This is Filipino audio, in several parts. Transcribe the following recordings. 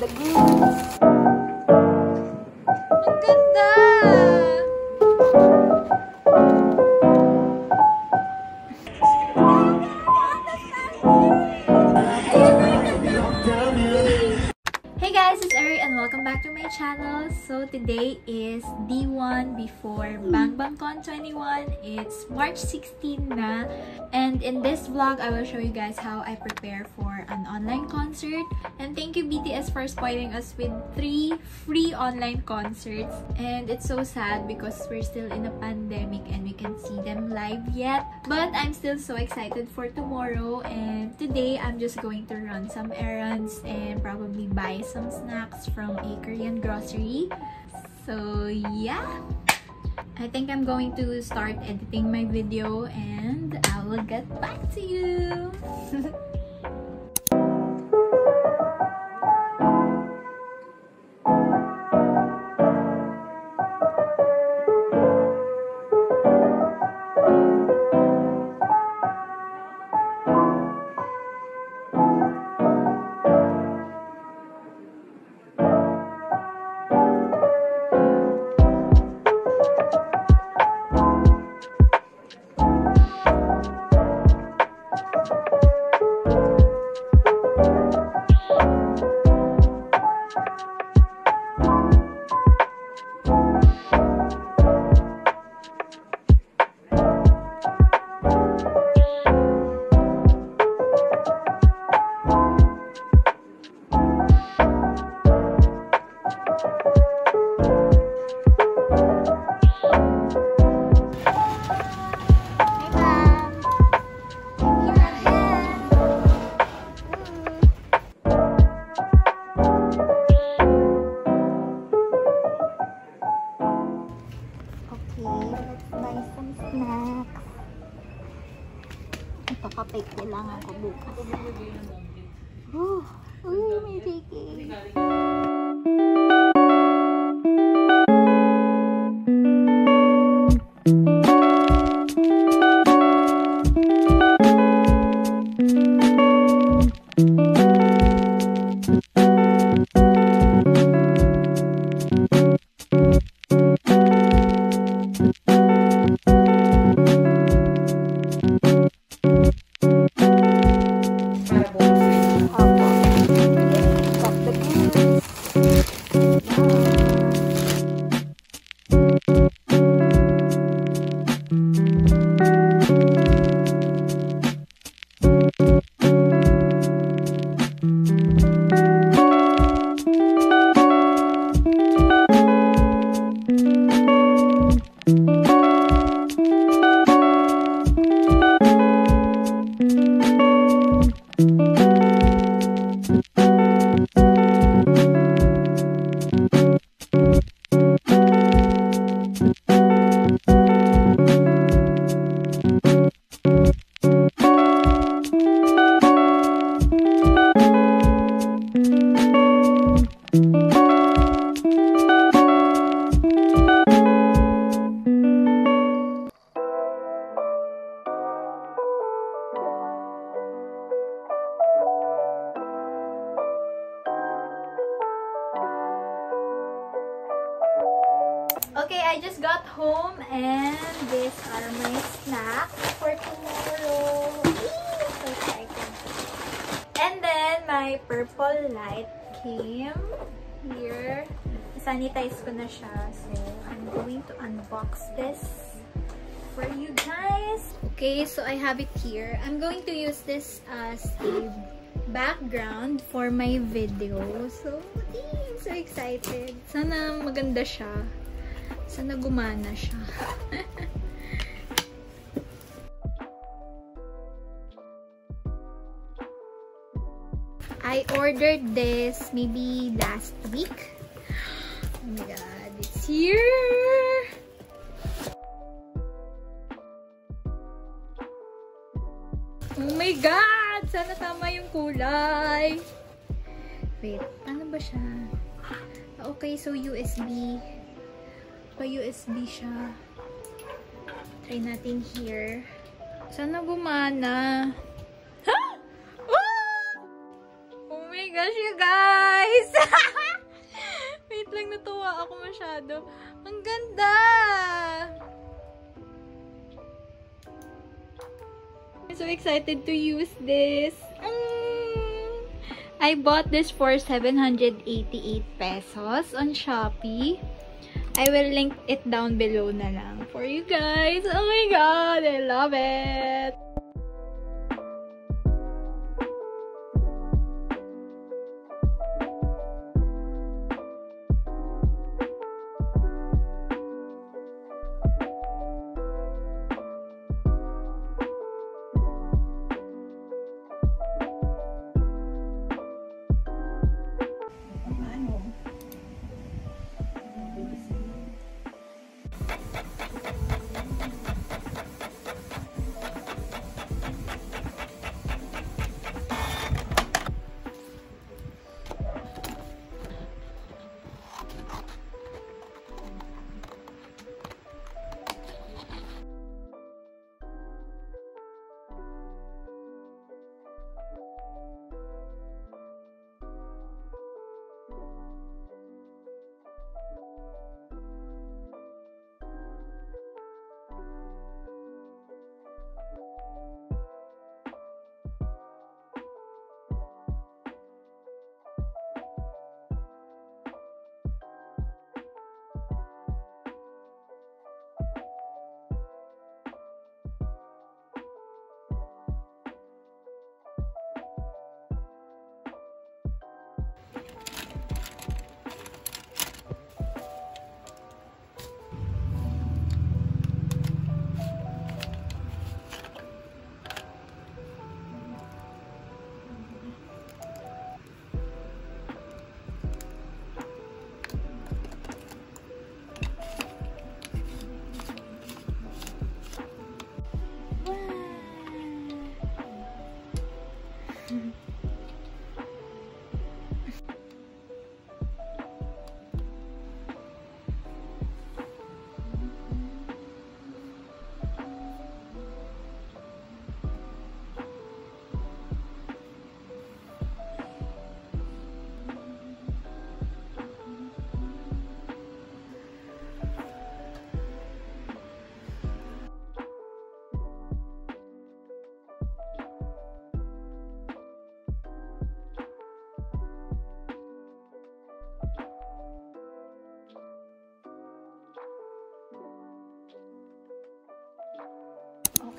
the blues. Today is D1 before Bang Bang Con 21. It's March 16 na. And in this vlog, I will show you guys how I prepare for an online concert. And thank you BTS for spoiling us with three free online concerts. And it's so sad because we're still in a pandemic and we can't see them live yet. But I'm still so excited for tomorrow. And today, I'm just going to run some errands and probably buy some snacks from a Korean grocery. So yeah, I think I'm going to start editing my video and I will get back to you. video. So, I'm so excited. Sana maganda siya. Sana gumana siya. I ordered this maybe last week. Oh my god, it's here! Oh my god! Sana tama yung kulay. Wait, ano ba siya? Ah, Okay, so USB. Pa USB siya. Try natin here. Sana gumana. Oh my gosh, you guys! Wait lang, natuwa ako masyado. Ang ganda! I'm so excited to use this. I bought this for 788 pesos on Shopee. I will link it down below na lang for you guys. Oh my god, I love it!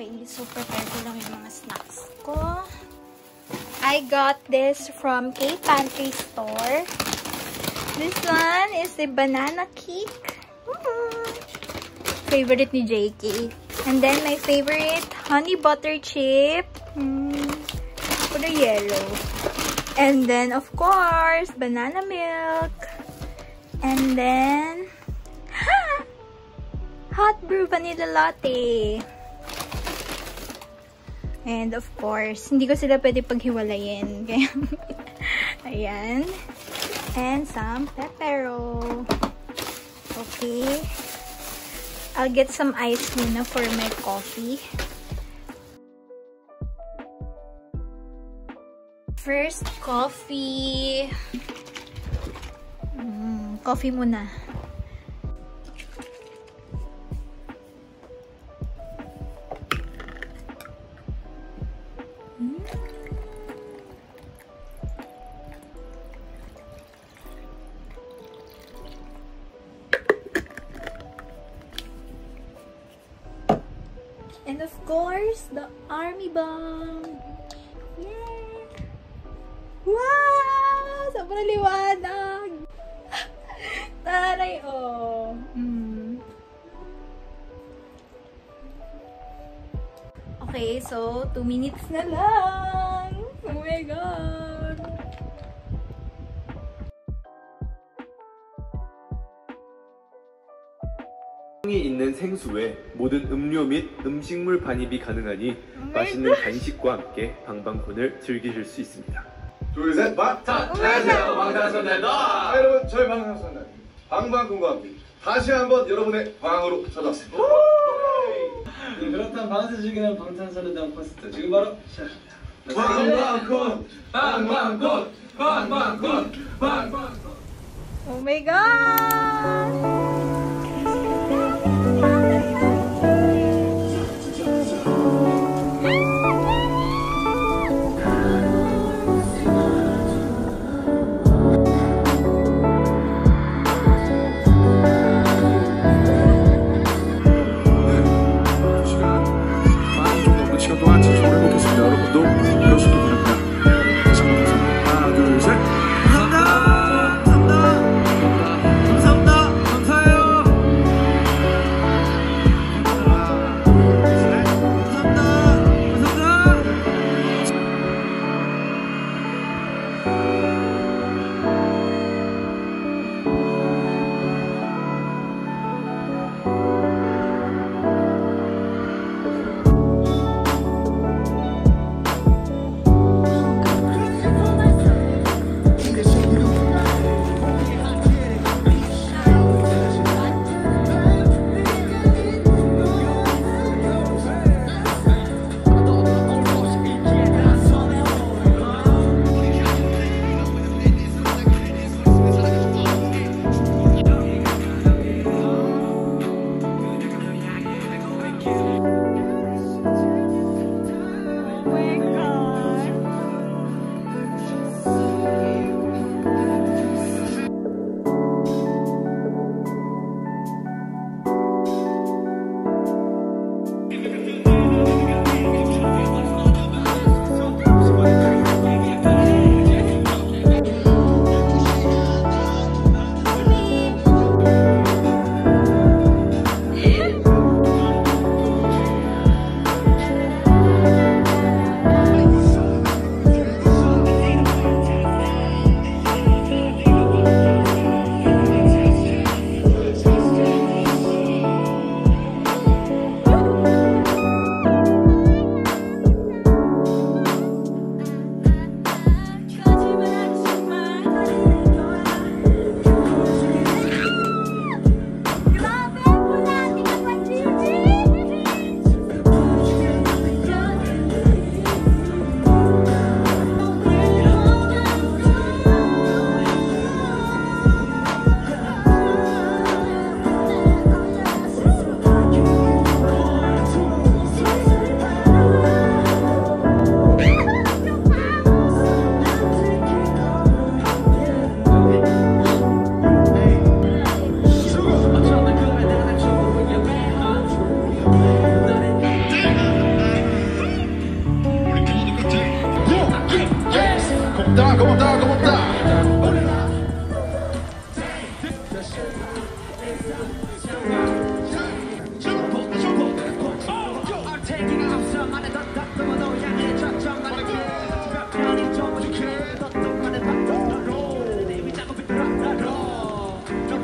So prepare ko lang yung mga snacks ko. I got this from K Pantry Store. This one is the banana cake. Favorite ni JK. And then my favorite, honey butter chip. Mm. For the yellow. And then, of course, banana milk. And then, hot brew vanilla latte. And of course, hindi ko sila pwede paghiwalayin. Kaya, ayan. And some pepero. Okay. I'll get some ice muna for my coffee. First, coffee. Mm, coffee muna. Course, the army bomb. Yay! Wow! Sobrang liwanag! Taray, oh. Mm. Okay, so, 2 minutes na lang. Oh my God! 이 있는 생수에 모든 음료 및 음식물 반입이 가능하니 맛있는 간식과 함께 방방콘을 즐기실 수 있습니다. 둘, 셋, 박! 자, 안녕하세요. 방탄소년단입니다. 아, 여러분, 저희 방탄소년단 방방군과 함께 다시 한번 여러분의 방으로 찾아왔습니다. 네, 그렇다면 방에서 즐기는 방탄소년단 콘서트 지금 바로 시작합니다. 방방군! 방방군! 방방군 방방 Oh my God! 시간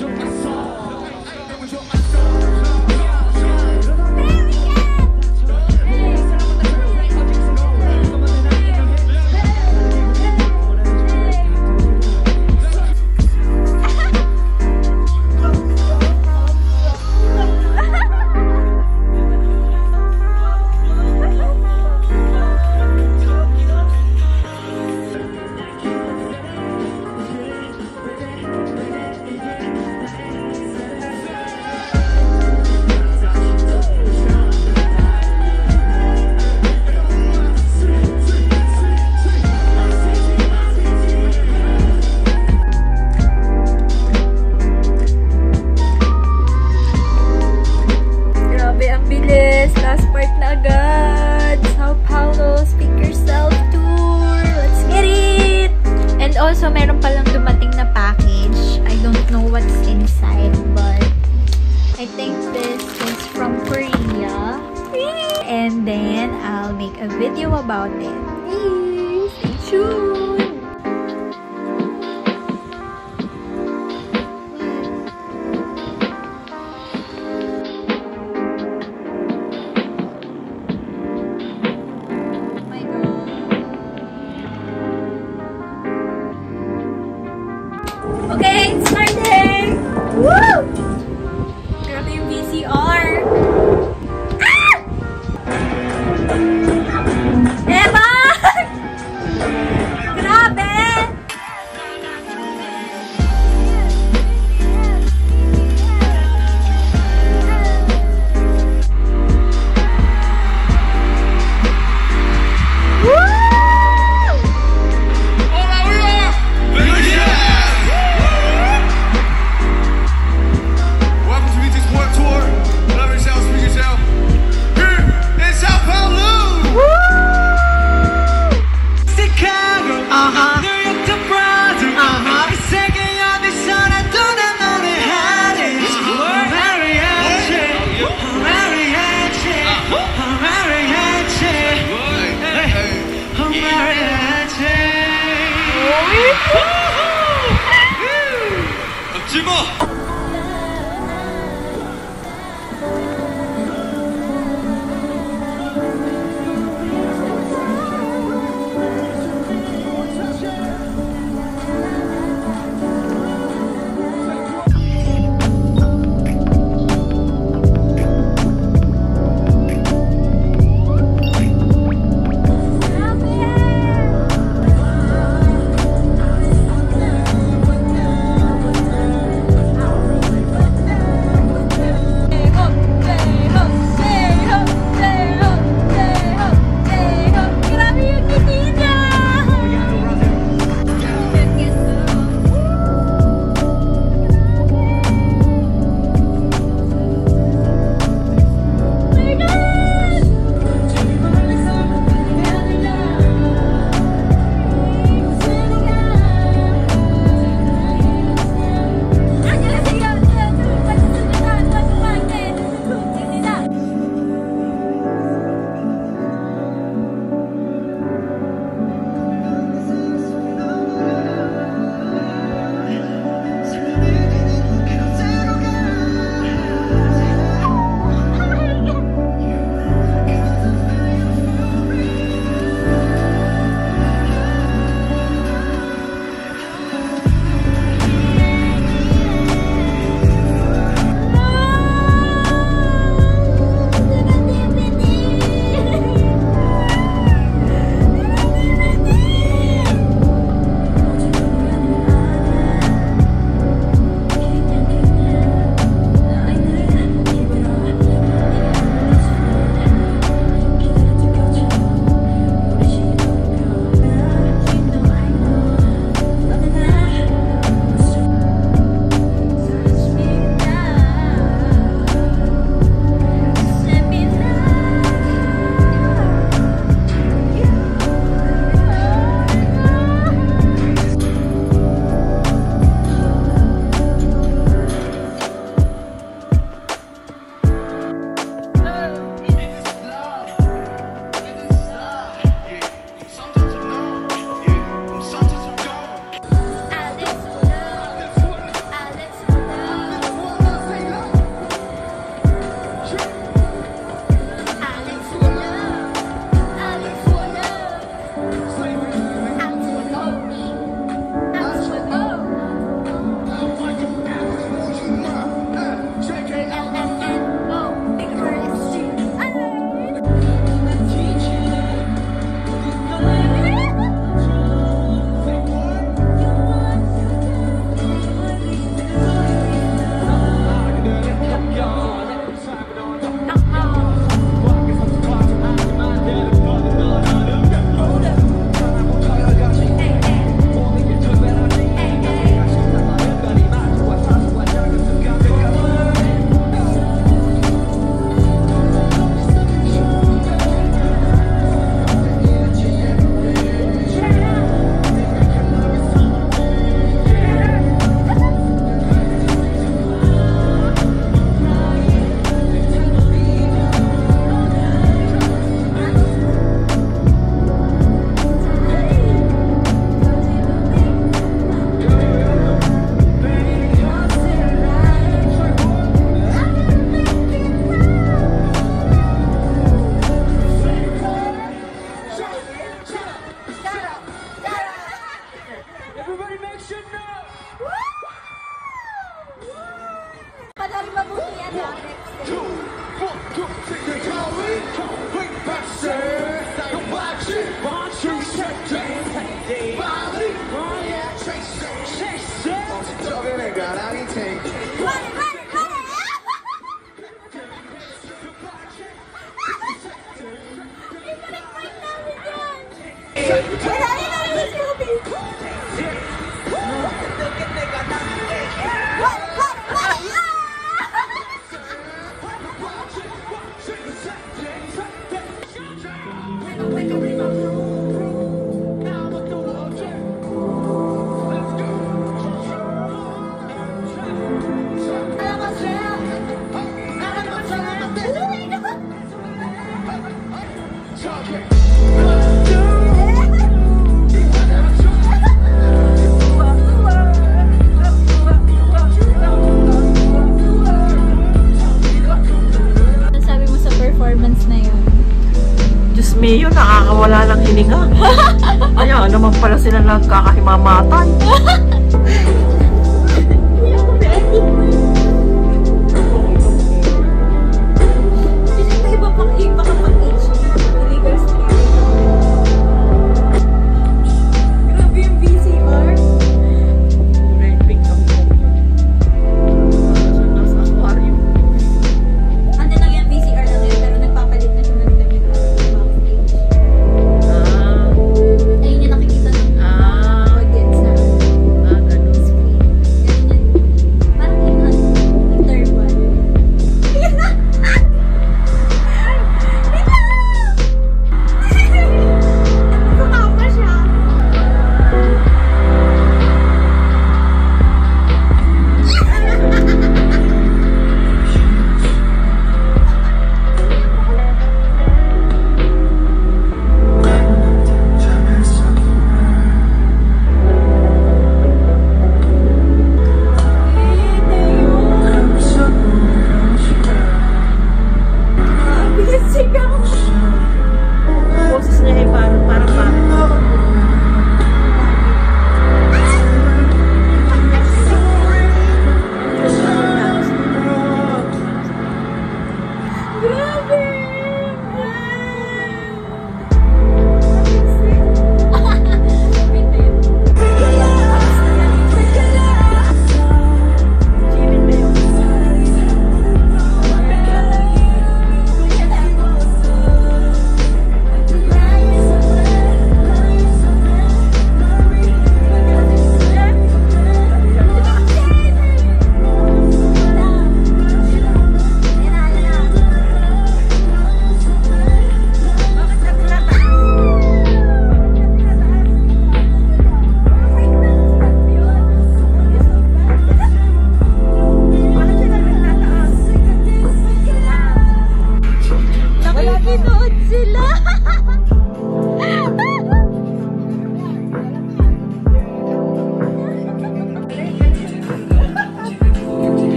Все, about it. Nagkakahimamatay.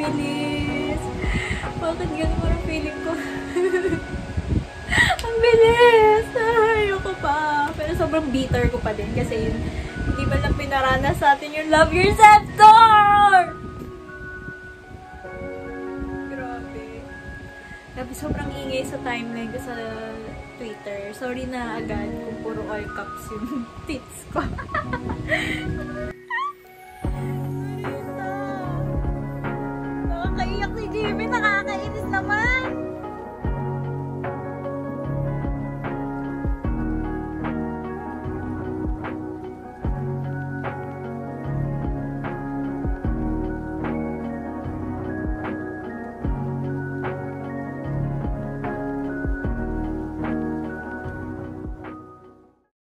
Bilis. Bakit ganun parang feeling ko? ang bilis! Ay, ayoko pa. Pero sobrang bitter ko pa din kasi yun, hindi ba lang pinarana sa atin yung Love Yourself Tour! Grabe. Grabe, sobrang ingay sa timeline ko sa Twitter. Sorry na agad kung puro all caps yung tits ko.